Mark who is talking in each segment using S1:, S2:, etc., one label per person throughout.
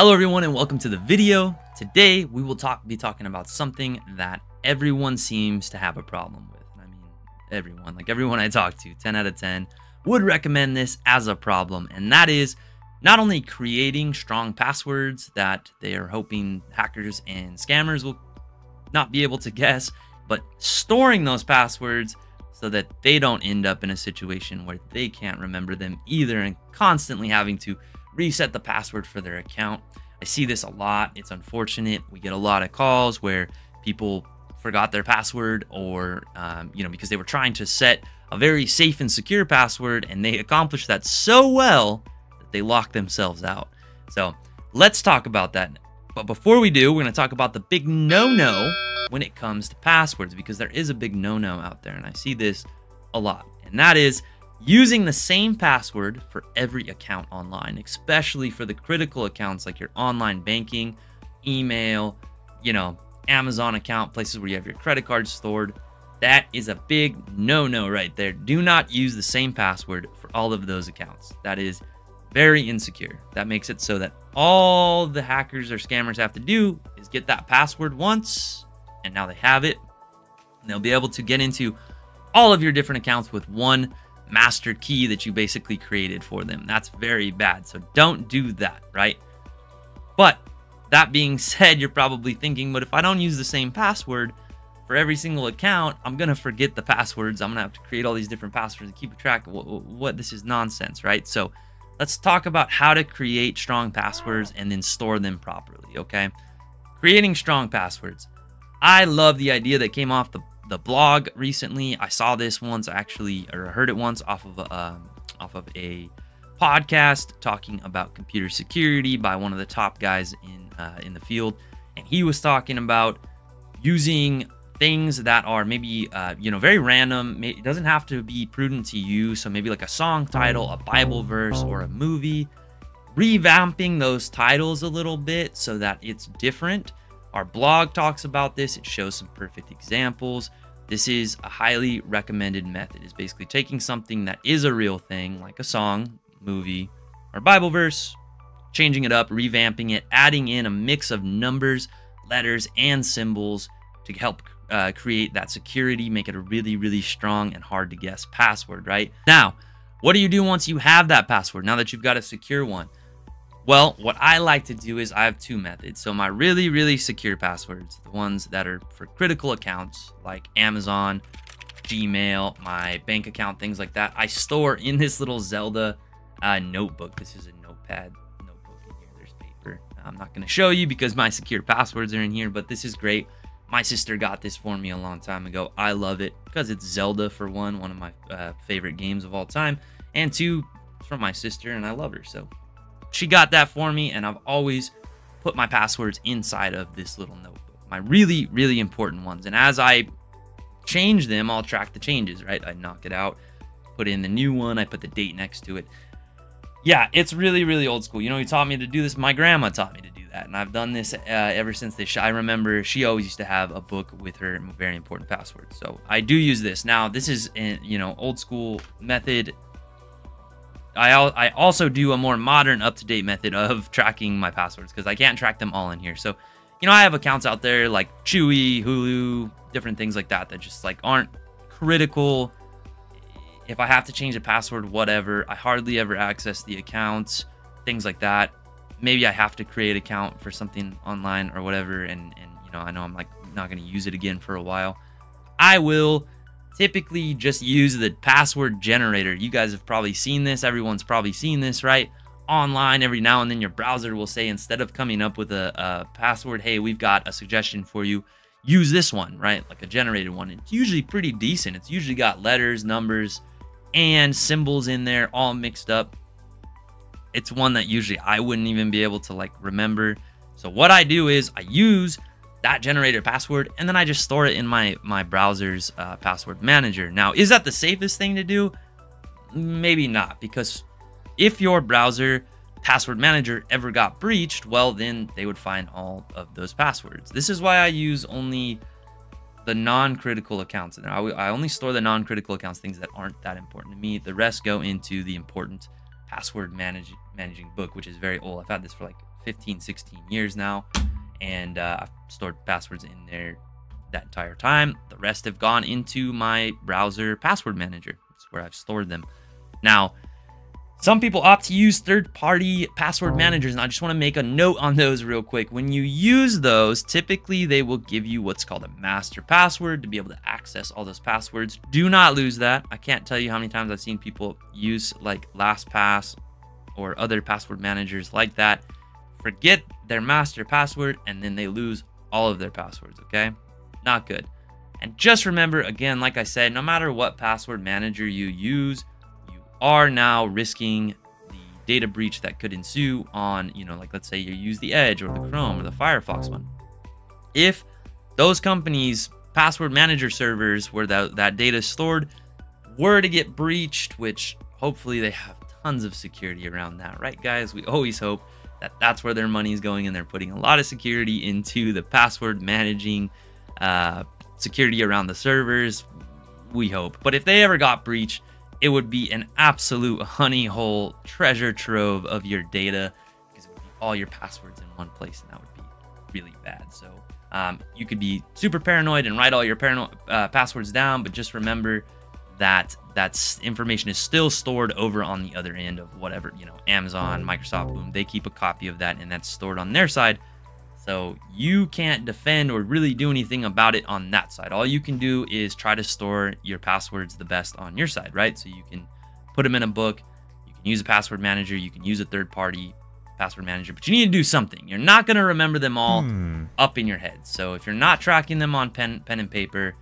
S1: Hello everyone and welcome to the video. Today we will talk be talking about something that everyone seems to have a problem with. I mean, everyone, like everyone I talk to, 10 out of 10 would recommend this as a problem and that is not only creating strong passwords that they are hoping hackers and scammers will not be able to guess, but storing those passwords so that they don't end up in a situation where they can't remember them either and constantly having to reset the password for their account. I see this a lot. It's unfortunate. We get a lot of calls where people forgot their password or, um, you know, because they were trying to set a very safe and secure password and they accomplished that so well that they locked themselves out. So let's talk about that. But before we do, we're going to talk about the big no-no when it comes to passwords because there is a big no-no out there and I see this a lot. And that is using the same password for every account online, especially for the critical accounts like your online banking, email, you know, Amazon account, places where you have your credit cards stored. That is a big no-no right there. Do not use the same password for all of those accounts. That is very insecure. That makes it so that all the hackers or scammers have to do is get that password once and now they have it. And they'll be able to get into all of your different accounts with one master key that you basically created for them. That's very bad. So don't do that, right? But that being said, you're probably thinking, but if I don't use the same password for every single account, I'm going to forget the passwords. I'm going to have to create all these different passwords and keep track of what, what this is nonsense, right? So let's talk about how to create strong passwords and then store them properly, okay? Creating strong passwords. I love the idea that came off the, the blog recently. I saw this once actually, or heard it once off of um, off of a podcast talking about computer security by one of the top guys in uh, in the field, and he was talking about using things that are maybe uh, you know very random. It doesn't have to be prudent to use. So maybe like a song title, a Bible verse, or a movie. Revamping those titles a little bit so that it's different our blog talks about this. It shows some perfect examples. This is a highly recommended method. Is basically taking something that is a real thing, like a song, movie, or Bible verse, changing it up, revamping it, adding in a mix of numbers, letters, and symbols to help uh, create that security, make it a really, really strong and hard to guess password, right? Now, what do you do once you have that password, now that you've got a secure one? Well, what I like to do is I have two methods. So my really, really secure passwords, the ones that are for critical accounts like Amazon, Gmail, my bank account, things like that, I store in this little Zelda uh, notebook. This is a notepad notebook in here. There's paper. I'm not going to show you because my secure passwords are in here, but this is great. My sister got this for me a long time ago. I love it because it's Zelda for one, one of my uh, favorite games of all time, and two, from my sister and I love her. So she got that for me, and I've always put my passwords inside of this little notebook. My really, really important ones. And as I change them, I'll track the changes, right? I knock it out, put in the new one, I put the date next to it. Yeah, it's really, really old school. You know, he taught me to do this. My grandma taught me to do that, and I've done this uh, ever since this. I remember she always used to have a book with her very important passwords. So I do use this. Now, this is, you know, old school method. I, I also do a more modern, up-to-date method of tracking my passwords because I can't track them all in here. So, you know, I have accounts out there like Chewy, Hulu, different things like that that just like aren't critical. If I have to change a password, whatever, I hardly ever access the accounts, things like that. Maybe I have to create an account for something online or whatever, and and you know I know I'm like not going to use it again for a while. I will typically just use the password generator. You guys have probably seen this. Everyone's probably seen this, right? Online, every now and then your browser will say, instead of coming up with a, a password, hey, we've got a suggestion for you, use this one, right? Like a generated one. It's usually pretty decent. It's usually got letters, numbers, and symbols in there all mixed up. It's one that usually I wouldn't even be able to like remember. So what I do is I use that generated password and then I just store it in my my browser's uh, password manager. Now, is that the safest thing to do? Maybe not because if your browser password manager ever got breached, well then they would find all of those passwords. This is why I use only the non-critical accounts. I, I only store the non-critical accounts, things that aren't that important to me. The rest go into the important password manage, managing book, which is very old. I've had this for like 15, 16 years now, and uh, I've stored passwords in there that entire time. The rest have gone into my browser password manager. That's where I've stored them. Now, some people opt to use third party password managers, and I just want to make a note on those real quick. When you use those, typically they will give you what's called a master password to be able to access all those passwords. Do not lose that. I can't tell you how many times I've seen people use like LastPass or other password managers like that, forget their master password, and then they lose all of their passwords, okay? Not good. And just remember, again, like I said, no matter what password manager you use, you are now risking the data breach that could ensue on, you know, like let's say you use the Edge or the Chrome or the Firefox one. If those companies' password manager servers where that, that data is stored were to get breached, which hopefully they have tons of security around that, right, guys? We always hope that that's where their money is going and they're putting a lot of security into the password managing uh, security around the servers. We hope. But if they ever got breached, it would be an absolute honey hole treasure trove of your data because it would be all your passwords in one place and that would be really bad so um, you could be super paranoid and write all your parano- uh, passwords down but just remember that that information is still stored over on the other end of whatever you know amazon microsoft boom they keep a copy of that and that's stored on their side so you can't defend or really do anything about it on that side. All you can do is try to store your passwords the best on your side, right? So you can put them in a book, you can use a password manager, you can use a third party password manager, but you need to do something. You're not going to remember them all hmm. up in your head. So if you're not tracking them on pen pen and paper,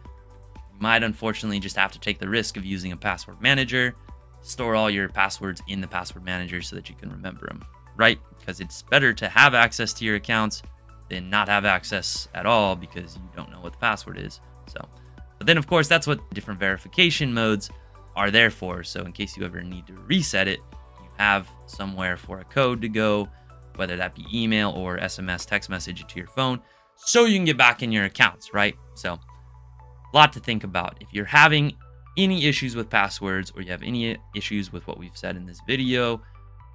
S1: you might unfortunately just have to take the risk of using a password manager, store all your passwords in the password manager so that you can remember them, right? Because it's better to have access to your accounts than not have access at all because you don't know what the password is. So, but then of course that's what different verification modes are there for. So in case you ever need to reset it, you have somewhere for a code to go, whether that be email or SMS text message to your phone, so you can get back in your accounts, right? So, a lot to think about. If you're having any issues with passwords or you have any issues with what we've said in this video,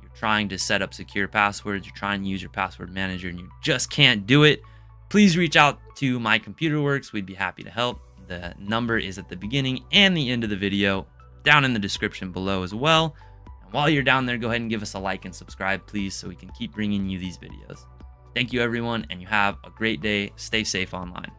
S1: you're trying to set up secure passwords, you're trying to use your password manager and you just can't do it, please reach out to My Computer Works. We'd be happy to help. The number is at the beginning and the end of the video, down in the description below as well. And while you're down there, go ahead and give us a like and subscribe, please, so we can keep bringing you these videos. Thank you, everyone, and you have a great day. Stay safe online.